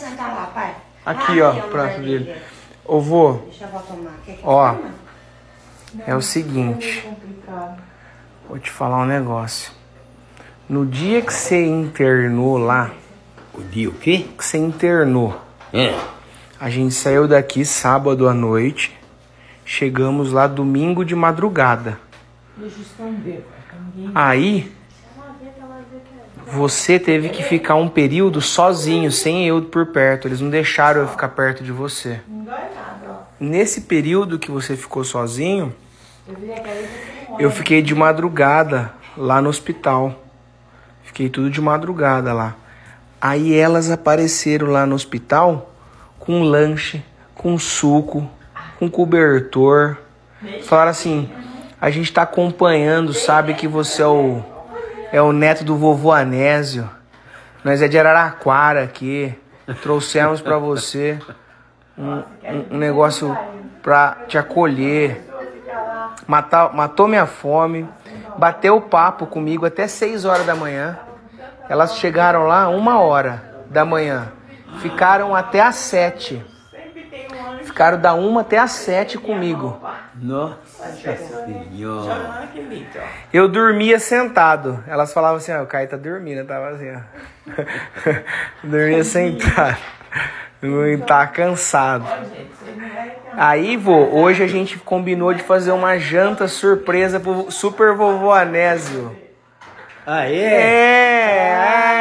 sentar lá, pai. Aqui, Ah, ó, é prato dele. Ô, vô, Deixa eu tomar. Quer que Ó. toma? é o seguinte. Vou te falar um negócio. No dia que você internou lá, O dia o quê? que você internou, É. a gente saiu daqui sábado à noite, chegamos lá domingo de madrugada. Aí, você teve que ficar um período sozinho, sem eu por perto. Eles não deixaram eu ficar perto de você. Nesse período que você ficou sozinho, eu fiquei de madrugada lá no hospital. Fiquei tudo de madrugada lá. Aí elas apareceram lá no hospital com lanche, com suco, com cobertor. Falaram assim: a gente tá acompanhando, sabe que você é o, é o neto do vovô Anésio. Nós é de Araraquara aqui. Trouxemos pra você um, um- um negócio pra te acolher. Matar, matou minha fome. Bateu papo comigo até 6 horas da manhã. Elas chegaram lá uma hora da manhã. Ficaram até às 7. Ficaram da uma até às 7 comigo. Nossa senhora. Eu dormia sentado. Elas falavam assim, ó, o Caio tá dormindo. Eu tava assim, ó. dormia sentado. Eu tava cansado. Aí, vô, hoje a gente combinou de fazer uma janta surpresa pro super vovô Anésio. Ah, é? É! ah!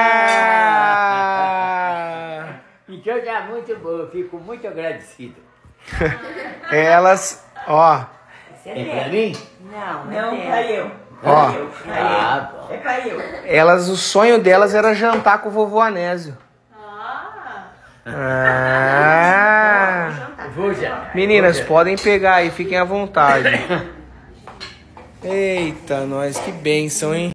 Então tá muito bom, eu fico muito agradecido. Elas, ó, É pra mim? Não, Não, é pra eu. ó. Ah, bom. É pra eu. Elas, o sonho delas era jantar com o vovô Anésio. Ah! Vou já. Meninas, podem pegar aí, fiquem à vontade. Eita, nós, que bênção, hein?